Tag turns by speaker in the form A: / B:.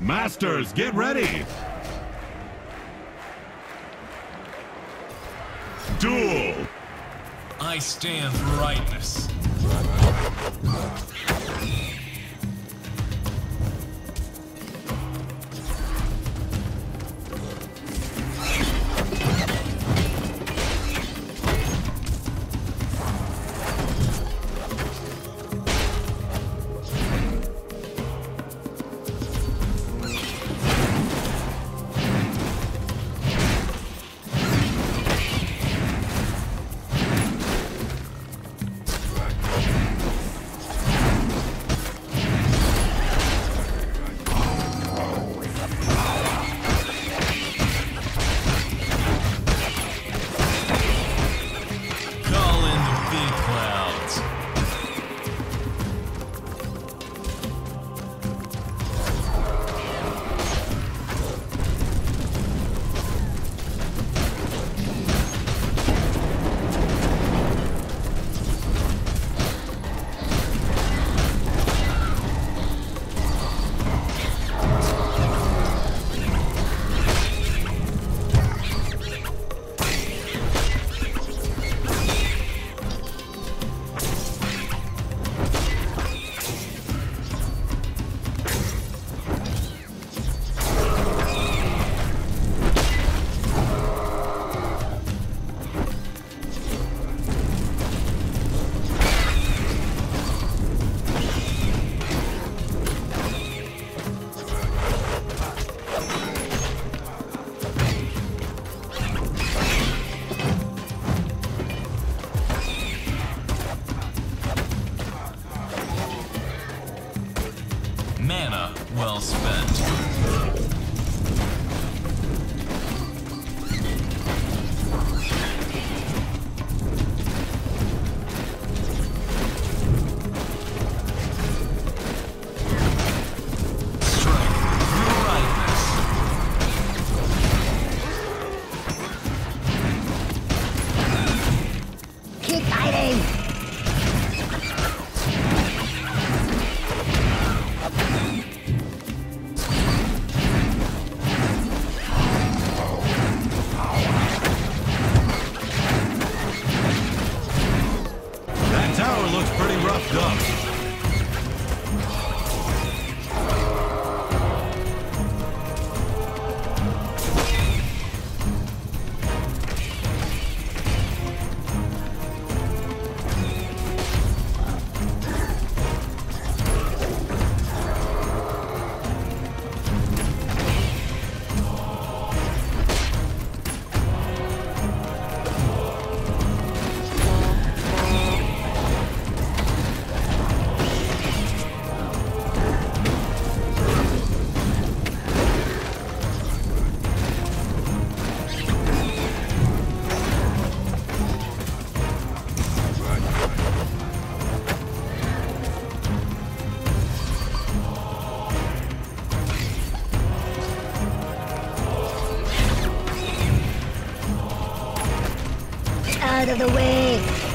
A: Masters, get ready! Duel!
B: I stand for rightness. Mana well spent.
C: out of the way!